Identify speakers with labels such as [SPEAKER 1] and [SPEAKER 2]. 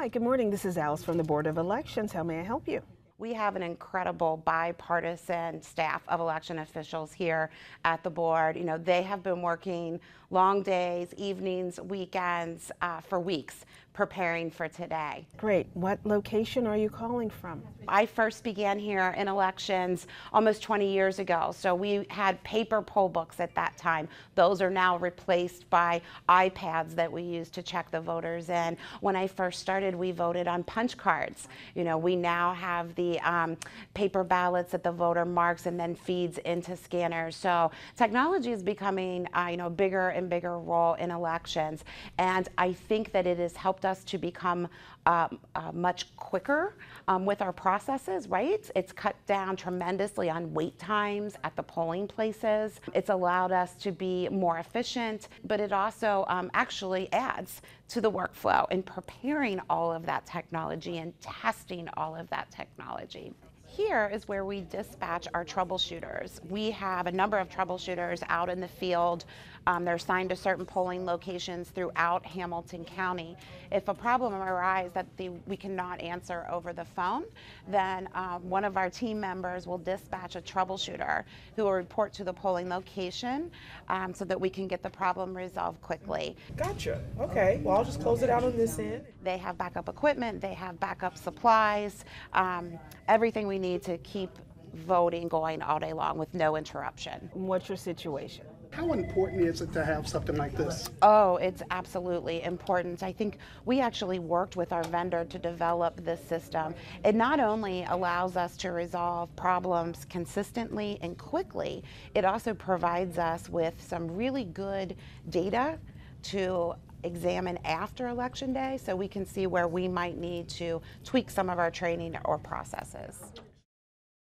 [SPEAKER 1] Hi, good morning. This is Alice from the Board of Elections. How may I help you?
[SPEAKER 2] We have an incredible bipartisan staff of election officials here at the board. You know, they have been working long days, evenings, weekends uh, for weeks preparing for today.
[SPEAKER 1] Great. What location are you calling from?
[SPEAKER 2] I first began here in elections almost 20 years ago. So we had paper poll books at that time. Those are now replaced by iPads that we use to check the voters in. When I first started, we voted on punch cards. You know, we now have the um, paper ballots that the voter marks and then feeds into scanners. So technology is becoming, uh, you know, a bigger and bigger role in elections. And I think that it has helped us to become um, uh, much quicker um, with our processes, right? It's cut down tremendously on wait times at the polling places. It's allowed us to be more efficient, but it also um, actually adds to the workflow in preparing all of that technology and testing all of that technology here is where we dispatch our troubleshooters. We have a number of troubleshooters out in the field. Um, they're assigned to certain polling locations throughout Hamilton County. If a problem arises that the, we cannot answer over the phone, then um, one of our team members will dispatch a troubleshooter who will report to the polling location um, so that we can get the problem resolved quickly.
[SPEAKER 3] Gotcha. Okay. Well, I'll just close it out on this end.
[SPEAKER 2] They have backup equipment, they have backup supplies, um, everything we need to keep voting going all day long with no interruption.
[SPEAKER 1] What's your situation?
[SPEAKER 4] How important is it to have something like this?
[SPEAKER 2] Oh, it's absolutely important. I think we actually worked with our vendor to develop this system. It not only allows us to resolve problems consistently and quickly, it also provides us with some really good data to examine after election day so we can see where we might need to tweak some of our training or processes.